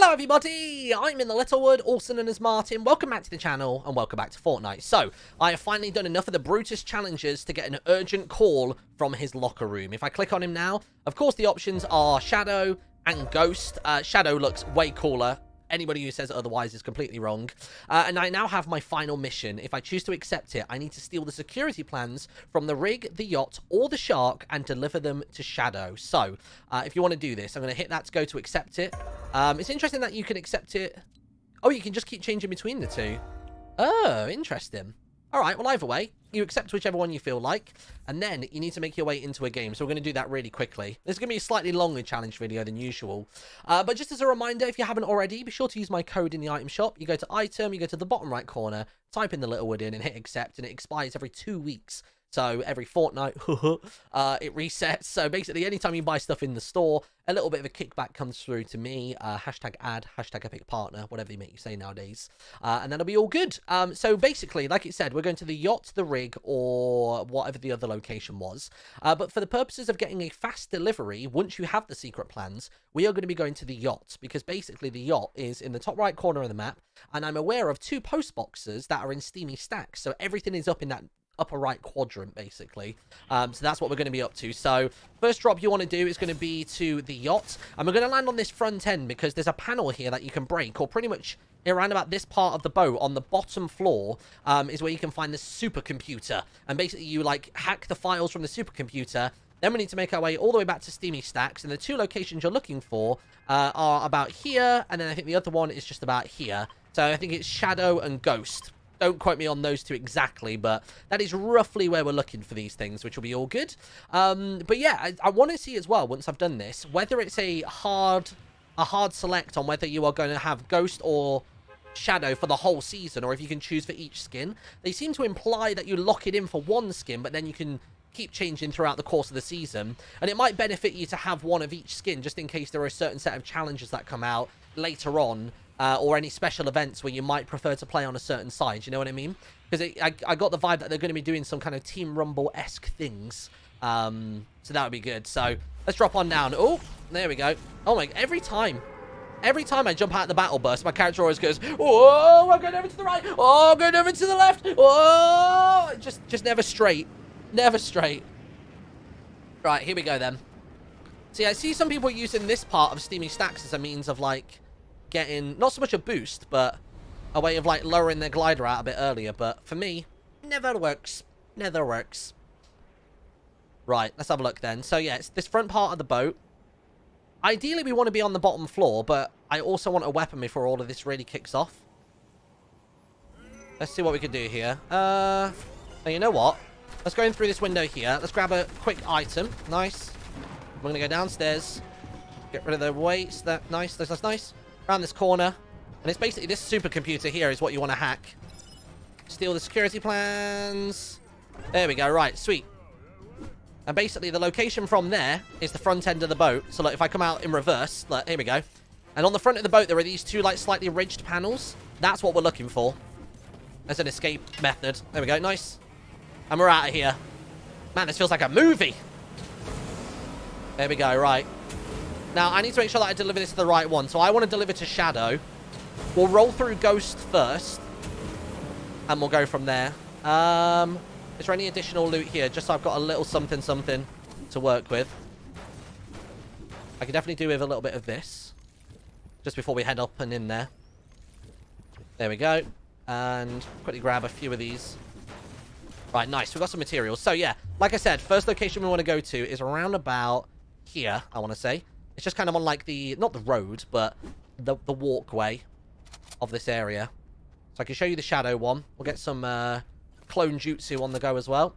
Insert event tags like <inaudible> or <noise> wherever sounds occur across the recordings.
Hello everybody, I'm in the Littlewood, also known as Martyn. Welcome back to the channel and welcome back to Fortnite. So, I have finally done enough of the Brutus challenges to get an urgent call from his locker room. If I click on him now, of course the options are Shadow and Ghost. Uh, Shadow looks way cooler Anybody who says otherwise is completely wrong. Uh, and I now have my final mission. If I choose to accept it, I need to steal the security plans from the rig, the yacht, or the shark and deliver them to Shadow. So, uh, if you want to do this, I'm going to hit that to go to accept it. Um, it's interesting that you can accept it. Oh, you can just keep changing between the two. Oh, interesting. All right, well, either way, you accept whichever one you feel like, and then you need to make your way into a game. So we're going to do that really quickly. This is going to be a slightly longer challenge video than usual. Uh, but just as a reminder, if you haven't already, be sure to use my code in the item shop. You go to item, you go to the bottom right corner, type in the Littlewood in and hit accept, and it expires every two weeks. So every fortnight, <laughs> uh, it resets. So basically, anytime you buy stuff in the store, a little bit of a kickback comes through to me. Uh, hashtag ad, hashtag epic partner, whatever they make you say nowadays. Uh, and that'll be all good. Um, so basically, like it said, we're going to the yacht, the rig, or whatever the other location was. Uh, but for the purposes of getting a fast delivery, once you have the secret plans, we are going to be going to the yacht because basically the yacht is in the top right corner of the map. And I'm aware of two post boxes that are in steamy stacks. So everything is up in that upper right quadrant, basically. Um, so that's what we're going to be up to. So first drop you want to do is going to be to the yacht. And we're going to land on this front end because there's a panel here that you can break, or pretty much around about this part of the boat on the bottom floor um, is where you can find the supercomputer. And basically you like hack the files from the supercomputer then we need to make our way all the way back to Steamy Stacks. And the two locations you're looking for uh, are about here. And then I think the other one is just about here. So I think it's Shadow and Ghost. Don't quote me on those two exactly, but that is roughly where we're looking for these things, which will be all good. Um, but yeah, I, I want to see as well, once I've done this, whether it's a hard, a hard select on whether you are going to have Ghost or Shadow for the whole season, or if you can choose for each skin. They seem to imply that you lock it in for one skin, but then you can keep changing throughout the course of the season. And it might benefit you to have one of each skin, just in case there are a certain set of challenges that come out later on uh, or any special events where you might prefer to play on a certain side. You know what I mean? Because I, I got the vibe that they're going to be doing some kind of Team Rumble-esque things. Um, so that would be good. So let's drop on down. Oh, there we go. Oh my, every time. Every time I jump out of the battle bus, my character always goes, Oh, I'm going over to the right. Oh, I'm going over to the left. Oh, just, just never straight. Never straight. Right, here we go then. See, I see some people using this part of Steamy Stacks as a means of, like, getting not so much a boost, but a way of like lowering their glider out a bit earlier. But for me, never works. Never works. Right, let's have a look then. So yeah, it's this front part of the boat. Ideally, we want to be on the bottom floor, but I also want a weapon before all of this really kicks off. Let's see what we can do here. Uh, and you know what? Let's go in through this window here. Let's grab a quick item. Nice. We're going to go downstairs. Get rid of the weights. That nice. That's, that's nice around this corner. And it's basically this supercomputer here is what you want to hack. Steal the security plans. There we go. Right, sweet. And basically the location from there is the front end of the boat. So look, if I come out in reverse, look, here we go. And on the front of the boat, there are these two like slightly ridged panels. That's what we're looking for. As an escape method. There we go. Nice. And we're out of here. Man, this feels like a movie. There we go. Right. Now, I need to make sure that I deliver this to the right one. So I want to deliver to Shadow. We'll roll through Ghost first. And we'll go from there. Um, is there any additional loot here? Just so I've got a little something something to work with. I can definitely do with a little bit of this. Just before we head up and in there. There we go. And quickly grab a few of these. Right, nice. We've got some materials. So, yeah, like I said, first location we want to go to is around about here, I want to say. It's just kind of on like the, not the road, but the, the walkway of this area. So I can show you the shadow one. We'll get some uh, clone jutsu on the go as well.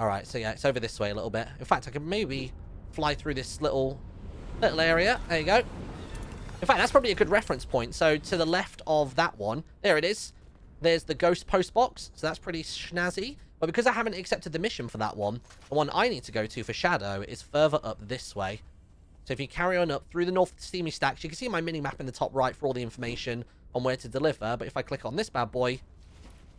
Alright, so yeah, it's over this way a little bit. In fact, I can maybe fly through this little little area. There you go. In fact, that's probably a good reference point. So to the left of that one, there it is. There's the ghost post box. So that's pretty snazzy. But because I haven't accepted the mission for that one, the one I need to go to for Shadow is further up this way. So if you carry on up through the North Steamy Stacks, you can see my mini-map in the top right for all the information on where to deliver. But if I click on this bad boy,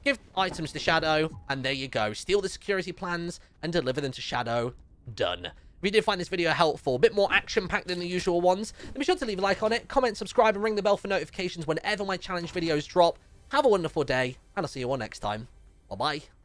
give items to Shadow, and there you go. Steal the security plans and deliver them to Shadow. Done. If you did find this video helpful, a bit more action-packed than the usual ones, then be sure to leave a like on it, comment, subscribe, and ring the bell for notifications whenever my challenge videos drop. Have a wonderful day, and I'll see you all next time. Bye-bye.